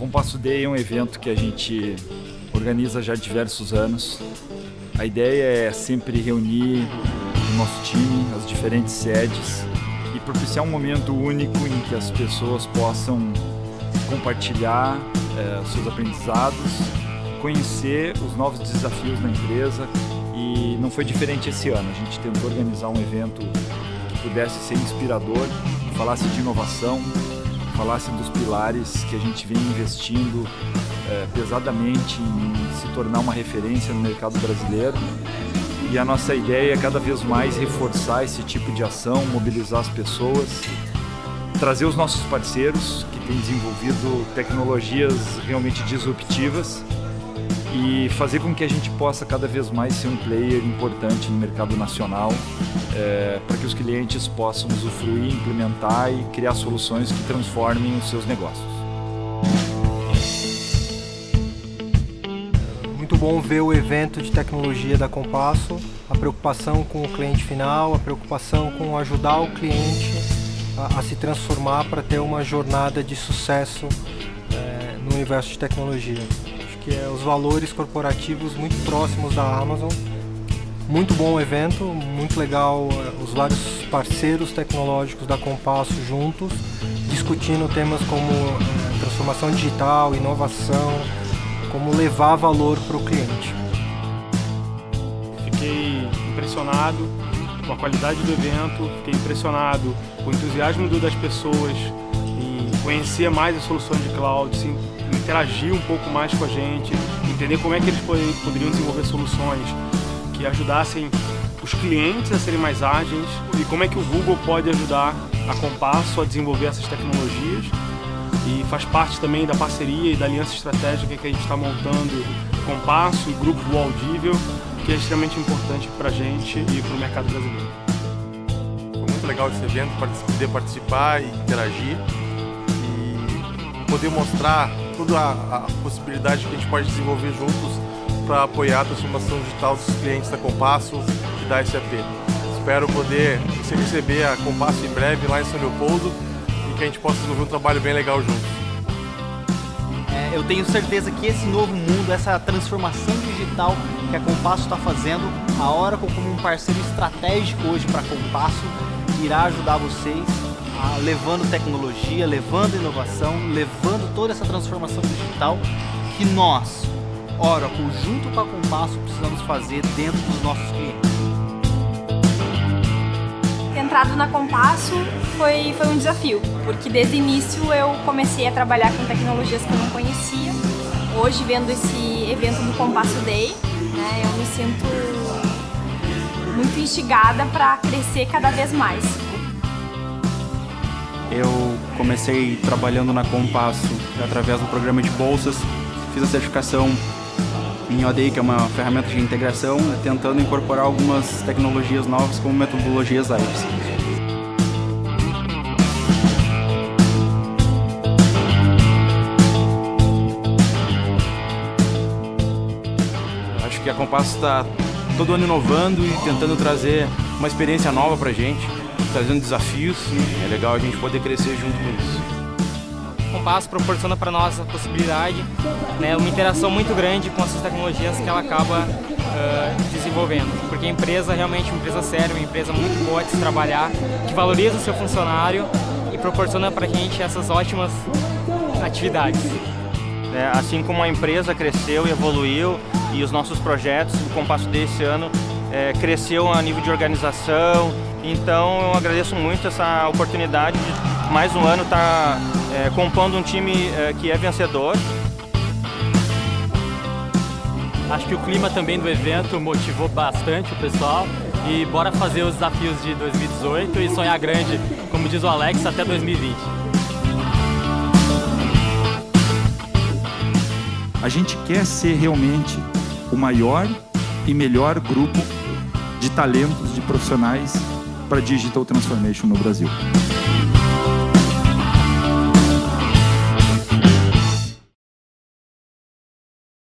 Compasso Day é um evento que a gente organiza já há diversos anos. A ideia é sempre reunir o nosso time, as diferentes sedes e propiciar um momento único em que as pessoas possam compartilhar é, seus aprendizados, conhecer os novos desafios da empresa e não foi diferente esse ano. A gente tentou organizar um evento que pudesse ser inspirador, falasse de inovação, falasse dos pilares que a gente vem investindo é, pesadamente em se tornar uma referência no mercado brasileiro. E a nossa ideia é cada vez mais reforçar esse tipo de ação, mobilizar as pessoas, trazer os nossos parceiros que têm desenvolvido tecnologias realmente disruptivas e fazer com que a gente possa cada vez mais ser um player importante no mercado nacional, é, para que os clientes possam usufruir, implementar e criar soluções que transformem os seus negócios. Muito bom ver o evento de tecnologia da Compasso, a preocupação com o cliente final, a preocupação com ajudar o cliente a, a se transformar para ter uma jornada de sucesso é, no universo de tecnologia que é os valores corporativos muito próximos da Amazon. Muito bom evento, muito legal eh, os vários parceiros tecnológicos da Compasso juntos, discutindo temas como é, transformação digital, inovação, como levar valor para o cliente. Fiquei impressionado com a qualidade do evento, fiquei impressionado com o entusiasmo das pessoas em conhecer mais as soluções de cloud, interagir um pouco mais com a gente, entender como é que eles poderiam desenvolver soluções que ajudassem os clientes a serem mais ágeis e como é que o Google pode ajudar a Compasso a desenvolver essas tecnologias e faz parte também da parceria e da aliança estratégica que a gente está montando Compasso e Grupo Waldível, que é extremamente importante para a gente e para o mercado brasileiro. Foi muito legal esse evento, poder participar e interagir poder mostrar toda a, a possibilidade que a gente pode desenvolver juntos para apoiar a transformação digital dos clientes da Compasso e da SAP. Espero poder receber a Compasso em breve lá em São Leopoldo e que a gente possa desenvolver um trabalho bem legal juntos. É, eu tenho certeza que esse novo mundo, essa transformação digital que a Compasso está fazendo, a Oracle como um parceiro estratégico hoje para a Compasso, irá ajudar vocês levando tecnologia, levando inovação, levando toda essa transformação digital que nós, Oracle, junto com a Compasso, precisamos fazer dentro dos nossos clientes. Entrado na Compasso foi, foi um desafio, porque desde o início eu comecei a trabalhar com tecnologias que eu não conhecia. Hoje, vendo esse evento do Compasso Day, né, eu me sinto muito instigada para crescer cada vez mais. Eu comecei trabalhando na Compasso através do programa de bolsas, fiz a certificação em ODI, que é uma ferramenta de integração, tentando incorporar algumas tecnologias novas como metodologias ágeis. Acho que a Compasso está todo ano inovando e tentando trazer uma experiência nova para a gente trazendo desafios. É legal a gente poder crescer junto com isso. O Compasso proporciona para nós a possibilidade, né, uma interação muito grande com essas tecnologias que ela acaba uh, desenvolvendo. Porque a empresa realmente é uma empresa séria, uma empresa muito boa de se trabalhar, que valoriza o seu funcionário e proporciona para a gente essas ótimas atividades. É, assim como a empresa cresceu e evoluiu e os nossos projetos, o Compasso desse ano é, cresceu a nível de organização, então eu agradeço muito essa oportunidade de mais um ano estar tá, é, compondo um time é, que é vencedor. Acho que o clima também do evento motivou bastante o pessoal e bora fazer os desafios de 2018 e sonhar grande, como diz o Alex, até 2020. A gente quer ser realmente o maior e melhor grupo de talentos, de profissionais para Digital Transformation no Brasil.